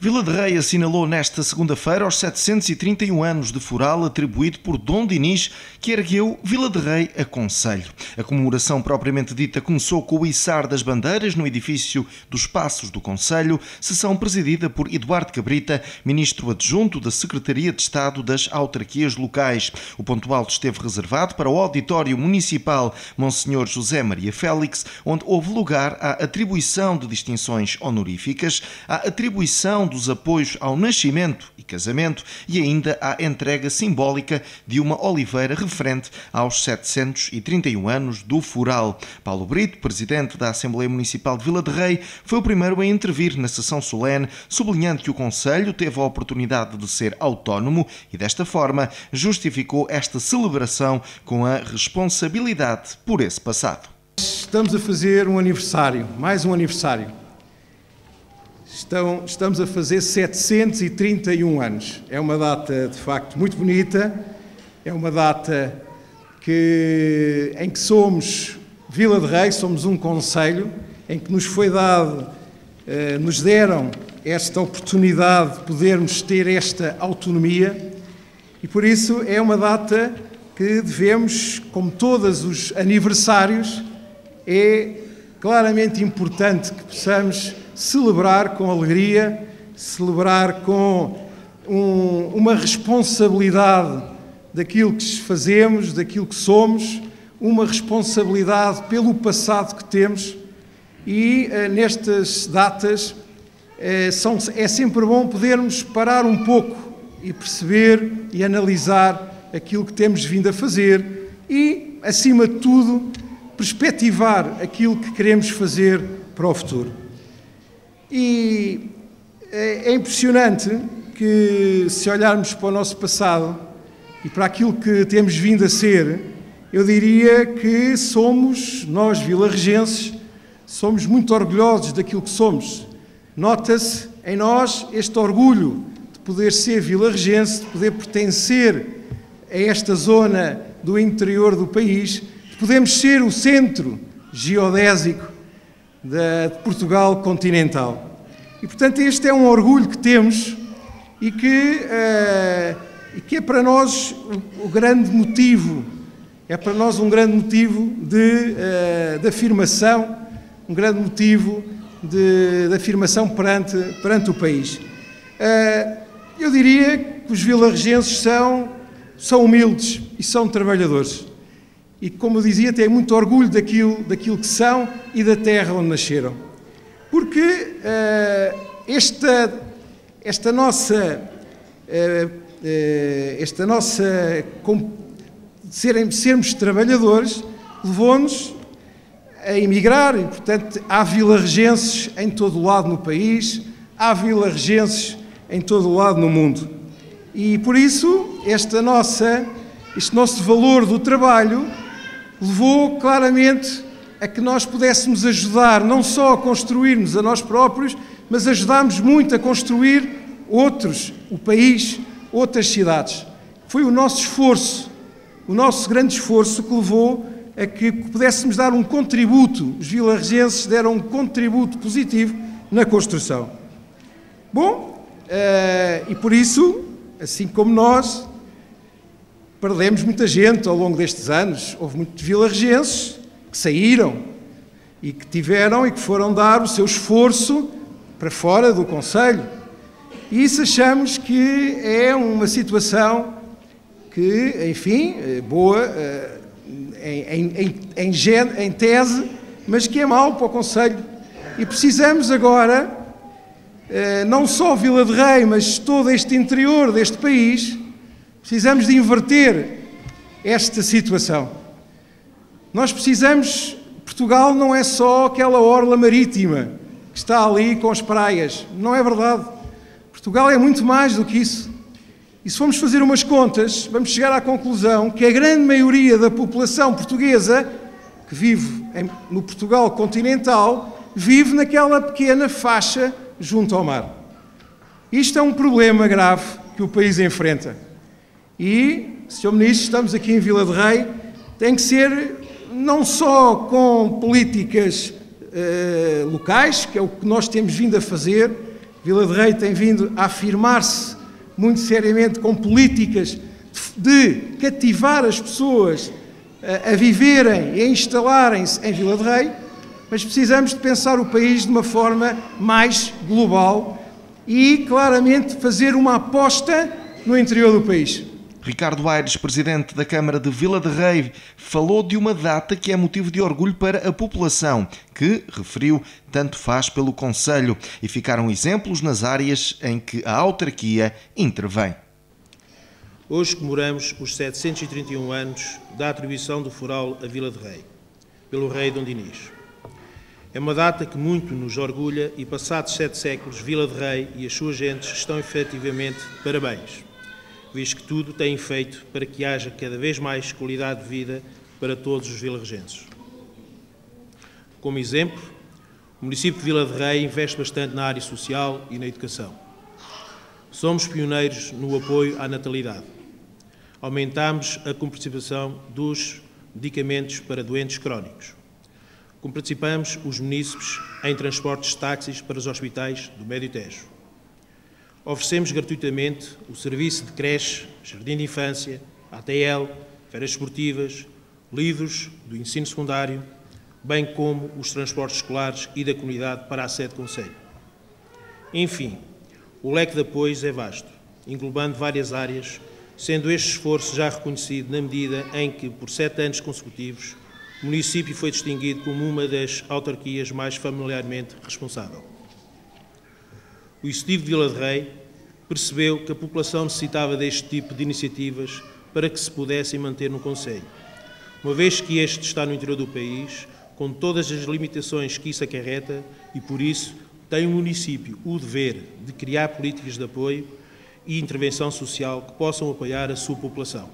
Vila de Rei assinalou nesta segunda-feira os 731 anos de fural atribuído por Dom Dinis, que ergueu Vila de Rei a Conselho. A comemoração propriamente dita começou com o içar das bandeiras no edifício dos Passos do Conselho, sessão presidida por Eduardo Cabrita, ministro adjunto da Secretaria de Estado das Autarquias Locais. O ponto alto esteve reservado para o Auditório Municipal Monsenhor José Maria Félix, onde houve lugar à atribuição de distinções honoríficas, à atribuição dos apoios ao nascimento e casamento e ainda à entrega simbólica de uma oliveira referente aos 731 anos do Fural. Paulo Brito, presidente da Assembleia Municipal de Vila de Rei, foi o primeiro a intervir na sessão solene, sublinhando que o Conselho teve a oportunidade de ser autónomo e, desta forma, justificou esta celebração com a responsabilidade por esse passado. Estamos a fazer um aniversário, mais um aniversário. Estão, estamos a fazer 731 anos. É uma data de facto muito bonita, é uma data que, em que somos Vila de Rei, somos um conselho, em que nos foi dado, eh, nos deram esta oportunidade de podermos ter esta autonomia e por isso é uma data que devemos, como todos os aniversários, é claramente importante que possamos celebrar com alegria, celebrar com um, uma responsabilidade daquilo que fazemos, daquilo que somos, uma responsabilidade pelo passado que temos e uh, nestas datas uh, são, é sempre bom podermos parar um pouco e perceber e analisar aquilo que temos vindo a fazer e, acima de tudo, perspectivar aquilo que queremos fazer para o futuro. E é, é impressionante que, se olharmos para o nosso passado e para aquilo que temos vindo a ser, eu diria que somos, nós vilarregenses, somos muito orgulhosos daquilo que somos. Nota-se em nós este orgulho de poder ser vilarregense, de poder pertencer a esta zona do interior do país, de podermos ser o centro geodésico de Portugal continental. E, portanto, este é um orgulho que temos e que, uh, e que é para nós o, grande motivo, é para nós um grande motivo de, uh, de afirmação, um grande motivo de, de afirmação perante, perante o país. Uh, eu diria que os vilarregenses são, são humildes e são trabalhadores e, como dizia, têm muito orgulho daquilo, daquilo que são e da terra onde nasceram. Porque uh, esta, esta nossa, uh, uh, esta nossa serem, sermos trabalhadores levou-nos a emigrar e, portanto, há vilarregenses em todo o lado no país, há vilarregenses em todo o lado no mundo. E, por isso, esta nossa, este nosso valor do trabalho levou claramente a que nós pudéssemos ajudar não só a construirmos a nós próprios, mas ajudámos muito a construir outros, o país, outras cidades. Foi o nosso esforço, o nosso grande esforço que levou a que pudéssemos dar um contributo, os vilarregenses deram um contributo positivo na construção. Bom, uh, e por isso, assim como nós, perdemos muita gente ao longo destes anos. Houve muitos vilarregenses que saíram e que tiveram e que foram dar o seu esforço para fora do Conselho. E isso achamos que é uma situação que, enfim, é boa eh, em, em, em, em tese, mas que é mau para o Conselho. E precisamos agora, eh, não só Vila de Rei, mas todo este interior deste país, Precisamos de inverter esta situação. Nós precisamos. Portugal não é só aquela orla marítima que está ali com as praias. Não é verdade. Portugal é muito mais do que isso. E se formos fazer umas contas, vamos chegar à conclusão que a grande maioria da população portuguesa que vive no Portugal continental vive naquela pequena faixa junto ao mar. Isto é um problema grave que o país enfrenta. E, Sr. Ministro, estamos aqui em Vila de Rei, tem que ser não só com políticas eh, locais, que é o que nós temos vindo a fazer. Vila de Rei tem vindo a afirmar-se muito seriamente com políticas de cativar as pessoas a, a viverem e a instalarem-se em Vila de Rei, mas precisamos de pensar o país de uma forma mais global e claramente fazer uma aposta no interior do país. Ricardo Aires, presidente da Câmara de Vila de Rei, falou de uma data que é motivo de orgulho para a população, que, referiu, tanto faz pelo Conselho, e ficaram exemplos nas áreas em que a autarquia intervém. Hoje comemoramos os 731 anos da atribuição do Foral a Vila de Rei, pelo rei Dom Dinis. É uma data que muito nos orgulha e, passados sete séculos, Vila de Rei e as suas gentes estão efetivamente parabéns visto que tudo tem feito para que haja cada vez mais qualidade de vida para todos os vilarregenses. Como exemplo, o município de Vila de Rei investe bastante na área social e na educação. Somos pioneiros no apoio à natalidade. Aumentamos a participação dos medicamentos para doentes crónicos. Como participamos os munícipes em transportes de táxis para os hospitais do Médio Tejo oferecemos gratuitamente o serviço de creche, jardim de infância, ATL, feiras esportivas, livros do ensino secundário, bem como os transportes escolares e da comunidade para a sede do Conselho. Enfim, o leque de apoios é vasto, englobando várias áreas, sendo este esforço já reconhecido na medida em que, por sete anos consecutivos, o município foi distinguido como uma das autarquias mais familiarmente responsável. O Executivo de Vila de Rei percebeu que a população necessitava deste tipo de iniciativas para que se pudessem manter no Conselho. Uma vez que este está no interior do país, com todas as limitações que isso acarreta, e por isso tem o município o dever de criar políticas de apoio e intervenção social que possam apoiar a sua população.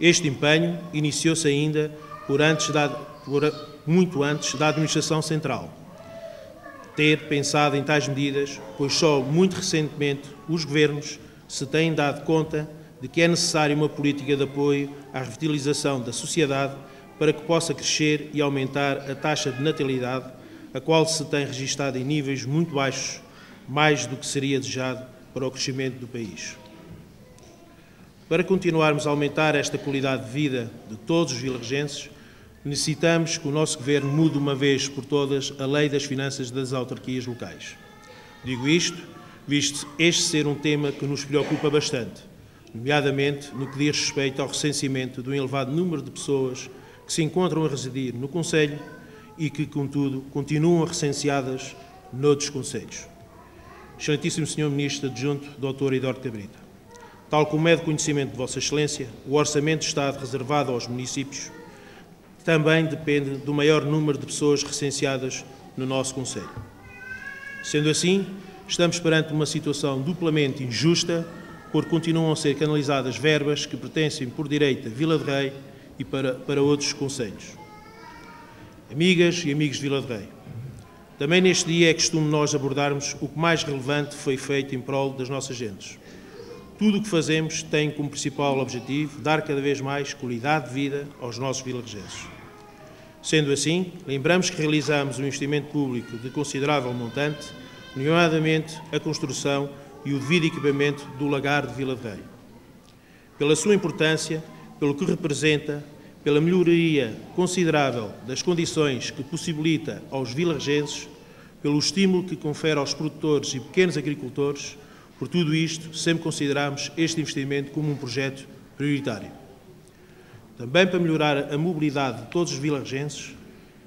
Este empenho iniciou-se ainda por antes da, por, muito antes da Administração Central, ter pensado em tais medidas, pois só muito recentemente os governos se têm dado conta de que é necessária uma política de apoio à revitalização da sociedade para que possa crescer e aumentar a taxa de natalidade, a qual se tem registado em níveis muito baixos, mais do que seria desejado para o crescimento do país. Para continuarmos a aumentar esta qualidade de vida de todos os vilarregenses, necessitamos que o nosso Governo mude uma vez por todas a lei das finanças das autarquias locais. Digo isto, visto este ser um tema que nos preocupa bastante, nomeadamente no que diz respeito ao recenseamento de um elevado número de pessoas que se encontram a residir no Conselho e que, contudo, continuam recenseadas noutros Conselhos. Excelentíssimo Sr. Ministro Adjunto, Dr. Eduardo Cabrita, tal como é de conhecimento de Vossa Excelência, o Orçamento de Estado reservado aos municípios também depende do maior número de pessoas recenseadas no nosso Conselho. Sendo assim, estamos perante uma situação duplamente injusta, porque continuam a ser canalizadas verbas que pertencem por direito a Vila de Rei e para, para outros conselhos. Amigas e amigos de Vila de Rei, também neste dia é costume nós abordarmos o que mais relevante foi feito em prol das nossas gentes. Tudo o que fazemos tem como principal objetivo dar cada vez mais qualidade de vida aos nossos vilarrejenses. Sendo assim, lembramos que realizamos um investimento público de considerável montante, nomeadamente a construção e o devido equipamento do lagar de Vila Rei. Pela sua importância, pelo que representa, pela melhoria considerável das condições que possibilita aos vilarregenses, pelo estímulo que confere aos produtores e pequenos agricultores, por tudo isto, sempre consideramos este investimento como um projeto prioritário. Também para melhorar a mobilidade de todos os vilarregenses,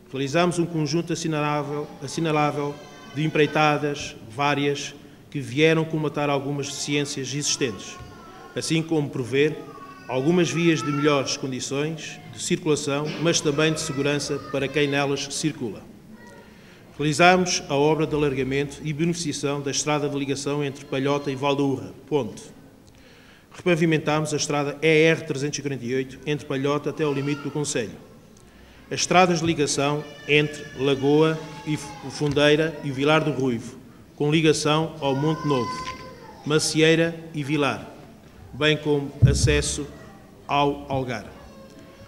realizamos um conjunto assinalável, assinalável de empreitadas várias que vieram comatar algumas deficiências existentes, assim como prover algumas vias de melhores condições de circulação, mas também de segurança para quem nelas circula. Realizámos a obra de alargamento e beneficiação da estrada de ligação entre Palhota e Valdourra, ponte, repavimentámos a estrada ER 348 entre Palhota até ao limite do Conselho. As estradas de ligação entre Lagoa e Fundeira e Vilar do Ruivo, com ligação ao Monte Novo, Macieira e Vilar, bem como acesso ao Algar.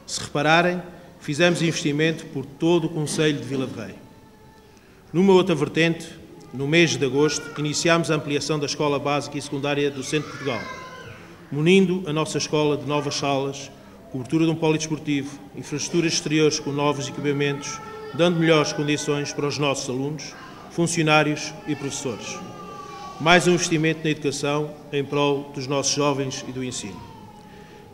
Se repararem, fizemos investimento por todo o Conselho de Vila de Rei. Numa outra vertente, no mês de agosto, iniciámos a ampliação da Escola Básica e Secundária do Centro de Portugal, munindo a nossa escola de novas salas, cobertura de um polidesportivo, infraestruturas exteriores com novos equipamentos, dando melhores condições para os nossos alunos, funcionários e professores. Mais um investimento na educação em prol dos nossos jovens e do ensino.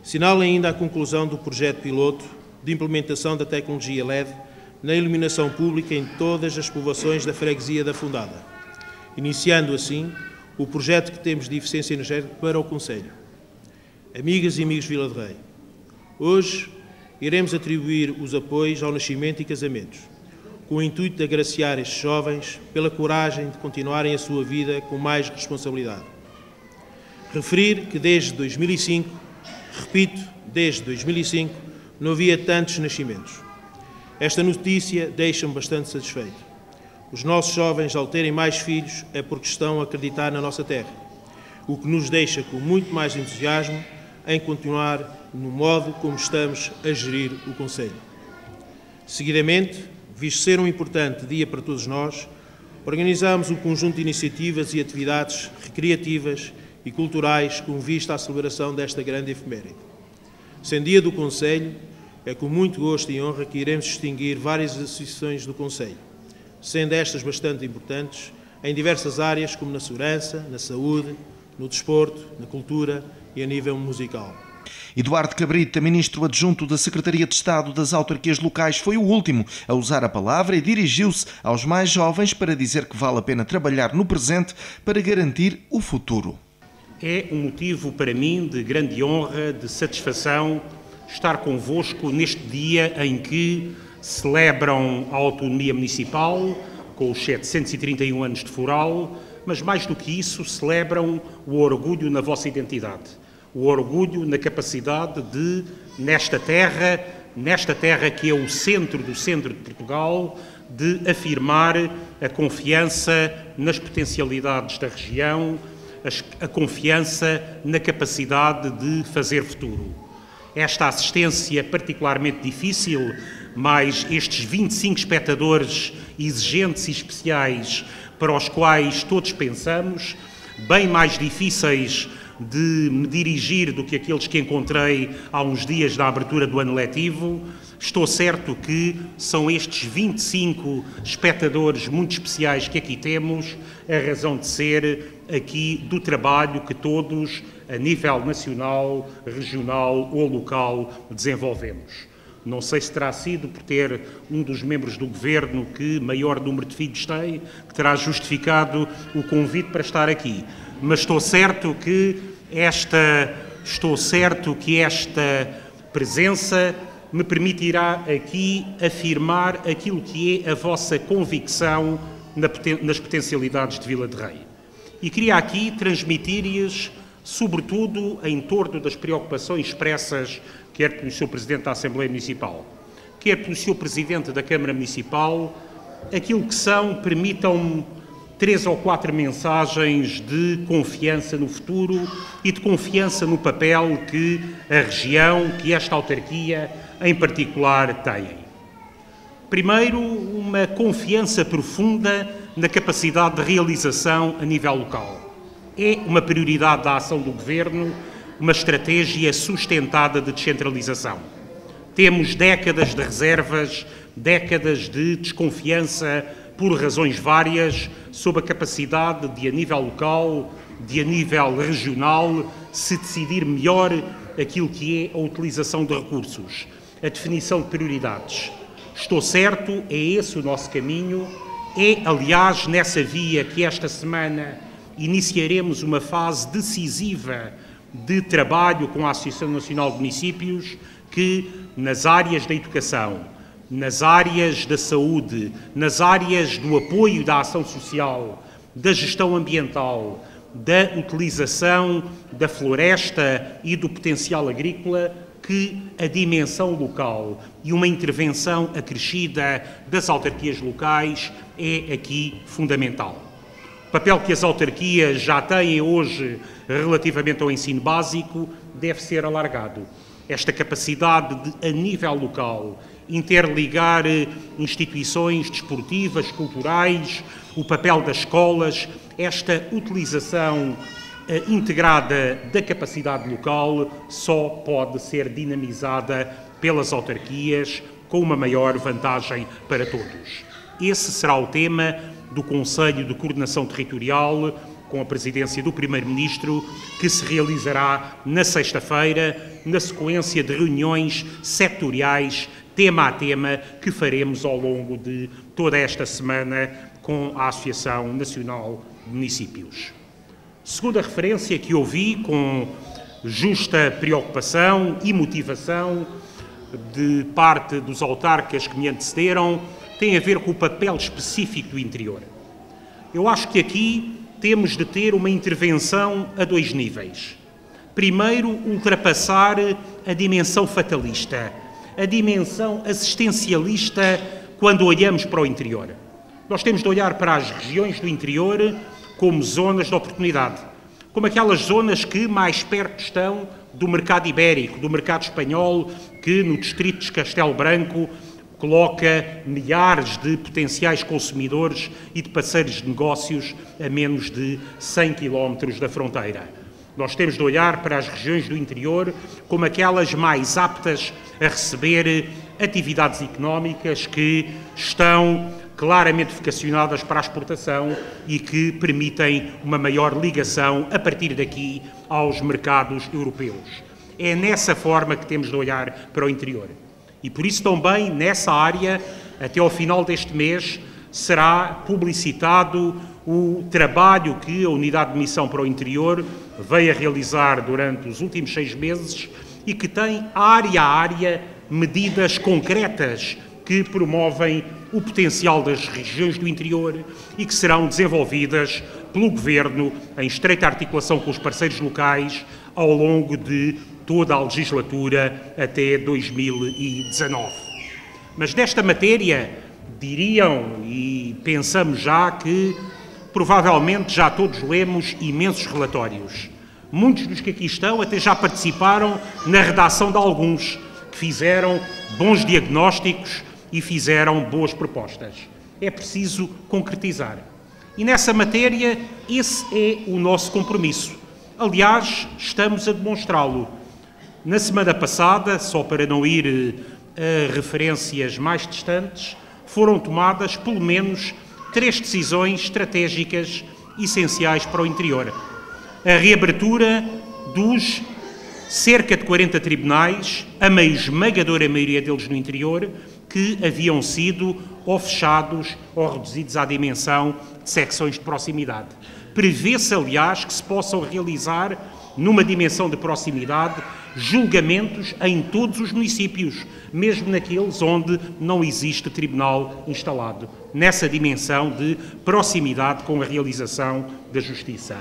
Sinala ainda a conclusão do projeto piloto de implementação da tecnologia LED na iluminação pública em todas as povoações da freguesia da Fundada, iniciando assim o projeto que temos de eficiência energética para o Conselho. Amigas e amigos Vila de Rei, hoje iremos atribuir os apoios ao nascimento e casamentos, com o intuito de agraciar estes jovens pela coragem de continuarem a sua vida com mais responsabilidade. Referir que desde 2005, repito, desde 2005, não havia tantos nascimentos. Esta notícia deixa-me bastante satisfeito. Os nossos jovens, ao terem mais filhos, é porque estão a acreditar na nossa terra, o que nos deixa com muito mais entusiasmo em continuar no modo como estamos a gerir o Conselho. Seguidamente, visto ser um importante dia para todos nós, organizamos um conjunto de iniciativas e atividades recreativas e culturais com vista à celebração desta grande efeméride. Sem dia do Conselho, é com muito gosto e honra que iremos distinguir várias associações do Conselho, sendo estas bastante importantes em diversas áreas, como na segurança, na saúde, no desporto, na cultura e a nível musical. Eduardo Cabrita, ministro adjunto da Secretaria de Estado das Autarquias Locais, foi o último a usar a palavra e dirigiu-se aos mais jovens para dizer que vale a pena trabalhar no presente para garantir o futuro. É um motivo para mim de grande honra, de satisfação estar convosco neste dia em que celebram a autonomia municipal, com os 731 anos de Foral, mas mais do que isso, celebram o orgulho na vossa identidade, o orgulho na capacidade de, nesta terra, nesta terra que é o centro do centro de Portugal, de afirmar a confiança nas potencialidades da região, a confiança na capacidade de fazer futuro. Esta assistência particularmente difícil, mais estes 25 espectadores exigentes e especiais para os quais todos pensamos, bem mais difíceis de me dirigir do que aqueles que encontrei há uns dias da abertura do ano letivo. Estou certo que são estes 25 espectadores muito especiais que aqui temos a razão de ser aqui do trabalho que todos, a nível nacional, regional ou local, desenvolvemos. Não sei se terá sido por ter um dos membros do governo que maior número de filhos tem, que terá justificado o convite para estar aqui. Mas estou certo que esta, estou certo que esta presença me permitirá aqui afirmar aquilo que é a vossa convicção nas potencialidades de Vila de Rei. E queria aqui transmitir-lhes, sobretudo, em torno das preocupações expressas, quer pelo Sr. Presidente da Assembleia Municipal, quer pelo Sr. Presidente da Câmara Municipal, aquilo que são, permitam-me, três ou quatro mensagens de confiança no futuro e de confiança no papel que a região, que esta autarquia em particular têm. Primeiro, uma confiança profunda na capacidade de realização a nível local. É uma prioridade da ação do Governo uma estratégia sustentada de descentralização. Temos décadas de reservas, décadas de desconfiança por razões várias sobre a capacidade de, a nível local, de a nível regional, se decidir melhor aquilo que é a utilização de recursos, a definição de prioridades. Estou certo, é esse o nosso caminho é, aliás, nessa via que esta semana iniciaremos uma fase decisiva de trabalho com a Associação Nacional de Municípios que, nas áreas da educação, nas áreas da saúde, nas áreas do apoio da ação social, da gestão ambiental, da utilização da floresta e do potencial agrícola, que a dimensão local e uma intervenção acrescida das autarquias locais é aqui fundamental. O papel que as autarquias já têm hoje relativamente ao ensino básico deve ser alargado. Esta capacidade de, a nível local, interligar eh, instituições desportivas, culturais, o papel das escolas, esta utilização eh, integrada da capacidade local só pode ser dinamizada pelas autarquias com uma maior vantagem para todos. Esse será o tema do Conselho de Coordenação Territorial com a presidência do Primeiro-Ministro, que se realizará na sexta-feira, na sequência de reuniões setoriais, tema a tema, que faremos ao longo de toda esta semana com a Associação Nacional de Municípios. Segunda referência que ouvi com justa preocupação e motivação de parte dos autarcas que me antecederam tem a ver com o papel específico do interior. Eu acho que aqui temos de ter uma intervenção a dois níveis. Primeiro, ultrapassar a dimensão fatalista, a dimensão assistencialista quando olhamos para o interior. Nós temos de olhar para as regiões do interior como zonas de oportunidade, como aquelas zonas que mais perto estão do mercado ibérico, do mercado espanhol, que no distrito de Castelo Branco coloca milhares de potenciais consumidores e de parceiros de negócios a menos de 100 quilómetros da fronteira. Nós temos de olhar para as regiões do interior como aquelas mais aptas a receber atividades económicas que estão claramente vocacionadas para a exportação e que permitem uma maior ligação a partir daqui aos mercados europeus. É nessa forma que temos de olhar para o interior. E por isso também nessa área, até ao final deste mês, será publicitado o trabalho que a Unidade de Missão para o Interior veio a realizar durante os últimos seis meses e que tem área a área medidas concretas que promovem o potencial das regiões do interior e que serão desenvolvidas pelo Governo em estreita articulação com os parceiros locais ao longo de toda a legislatura até 2019. Mas desta matéria, diriam e pensamos já que provavelmente já todos lemos imensos relatórios. Muitos dos que aqui estão até já participaram na redação de alguns, que fizeram bons diagnósticos e fizeram boas propostas. É preciso concretizar. E nessa matéria, esse é o nosso compromisso. Aliás, estamos a demonstrá-lo na semana passada, só para não ir eh, a referências mais distantes, foram tomadas pelo menos três decisões estratégicas essenciais para o interior. A reabertura dos cerca de 40 tribunais, a meio esmagadora maioria deles no interior, que haviam sido ou fechados ou reduzidos à dimensão de secções de proximidade. Prevê-se, aliás, que se possam realizar, numa dimensão de proximidade, julgamentos em todos os municípios, mesmo naqueles onde não existe tribunal instalado, nessa dimensão de proximidade com a realização da justiça.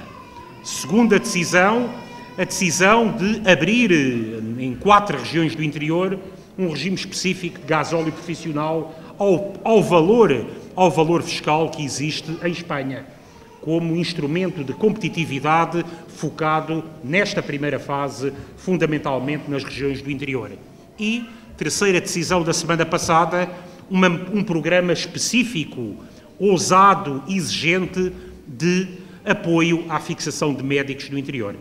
Segunda decisão, a decisão de abrir em quatro regiões do interior um regime específico de gasóleo profissional ao, ao valor ao valor fiscal que existe em Espanha como instrumento de competitividade focado nesta primeira fase, fundamentalmente nas regiões do interior. E, terceira decisão da semana passada, uma, um programa específico, ousado, exigente de apoio à fixação de médicos no interior.